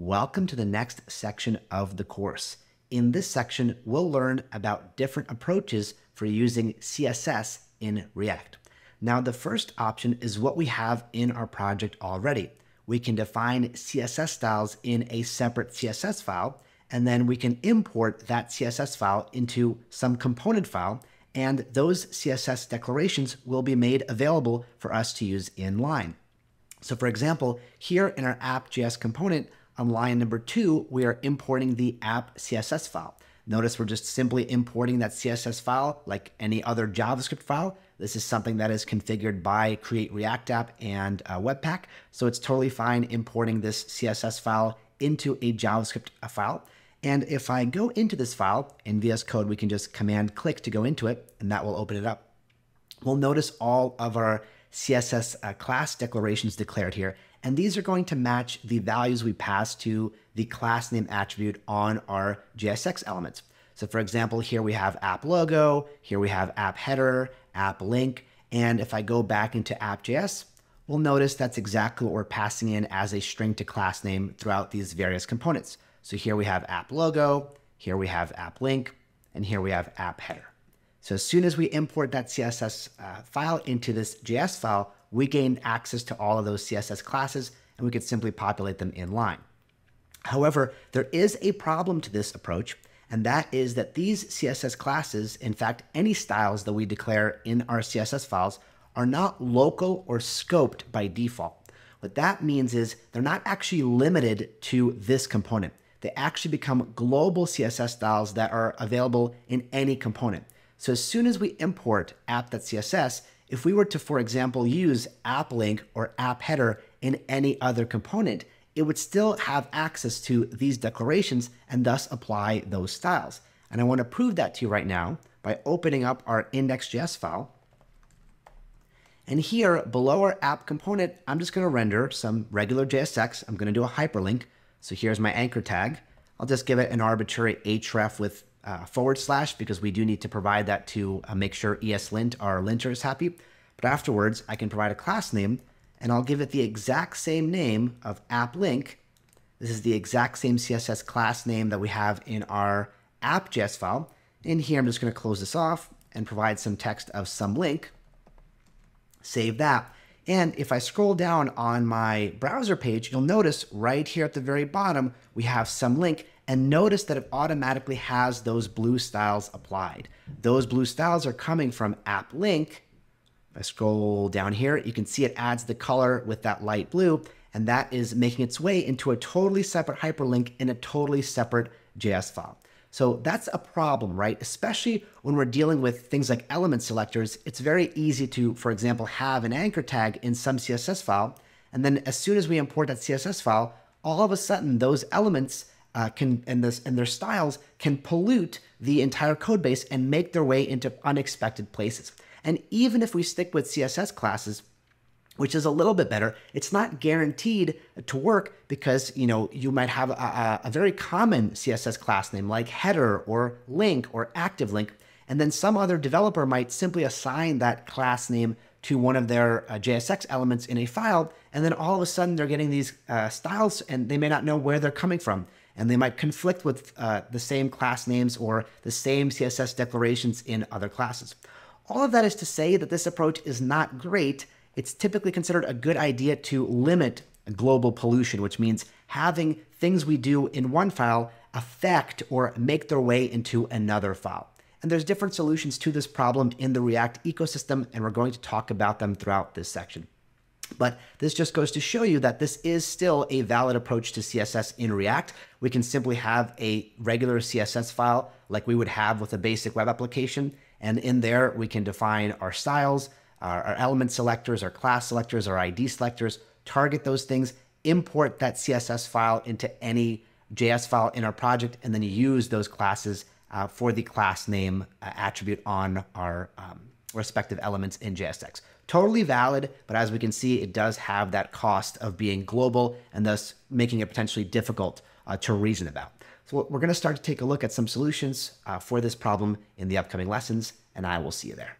Welcome to the next section of the course. In this section, we'll learn about different approaches for using CSS in React. Now, the first option is what we have in our project already. We can define CSS styles in a separate CSS file, and then we can import that CSS file into some component file, and those CSS declarations will be made available for us to use inline. So for example, here in our app.js component, on line number two, we are importing the app CSS file. Notice we're just simply importing that CSS file like any other JavaScript file. This is something that is configured by Create React App and uh, Webpack. So it's totally fine importing this CSS file into a JavaScript uh, file. And if I go into this file in VS Code, we can just command click to go into it, and that will open it up. We'll notice all of our CSS uh, class declarations declared here. And these are going to match the values we pass to the class name attribute on our JSX elements. So for example, here we have app logo, here we have app header, app link, and if I go back into app.js, we'll notice that's exactly what we're passing in as a string to class name throughout these various components. So here we have app logo, here we have app link, and here we have app header. So as soon as we import that CSS uh, file into this JS file, we gained access to all of those CSS classes and we could simply populate them in line. However, there is a problem to this approach, and that is that these CSS classes, in fact, any styles that we declare in our CSS files, are not local or scoped by default. What that means is they're not actually limited to this component. They actually become global CSS styles that are available in any component. So as soon as we import app.css, if we were to, for example, use app link or app header in any other component, it would still have access to these declarations and thus apply those styles. And I want to prove that to you right now by opening up our index.js file. And here below our app component, I'm just going to render some regular JSX. I'm going to do a hyperlink. So here's my anchor tag. I'll just give it an arbitrary href with uh, forward slash because we do need to provide that to uh, make sure ESLint, our linter, is happy. But afterwards, I can provide a class name and I'll give it the exact same name of app link. This is the exact same CSS class name that we have in our app.js file. In here, I'm just going to close this off and provide some text of some link. Save that. And if I scroll down on my browser page, you'll notice right here at the very bottom, we have some link and notice that it automatically has those blue styles applied. Those blue styles are coming from app link. If I scroll down here, you can see it adds the color with that light blue, and that is making its way into a totally separate hyperlink in a totally separate JS file. So that's a problem, right? Especially when we're dealing with things like element selectors, it's very easy to, for example, have an anchor tag in some CSS file. And then as soon as we import that CSS file, all of a sudden those elements uh, can and this and their styles can pollute the entire code base and make their way into unexpected places. And even if we stick with CSS classes, which is a little bit better, it's not guaranteed to work because you know you might have a, a very common CSS class name like header or link or active link, and then some other developer might simply assign that class name to one of their uh, JSX elements in a file, and then all of a sudden they're getting these uh, styles and they may not know where they're coming from and they might conflict with uh, the same class names or the same CSS declarations in other classes. All of that is to say that this approach is not great. It's typically considered a good idea to limit global pollution, which means having things we do in one file affect or make their way into another file. And there's different solutions to this problem in the React ecosystem, and we're going to talk about them throughout this section. But this just goes to show you that this is still a valid approach to CSS in React. We can simply have a regular CSS file like we would have with a basic web application. And in there, we can define our styles, our, our element selectors, our class selectors, our ID selectors, target those things, import that CSS file into any JS file in our project, and then use those classes uh, for the class name uh, attribute on our um, respective elements in JSX. Totally valid, but as we can see, it does have that cost of being global and thus making it potentially difficult uh, to reason about. So we're going to start to take a look at some solutions uh, for this problem in the upcoming lessons, and I will see you there.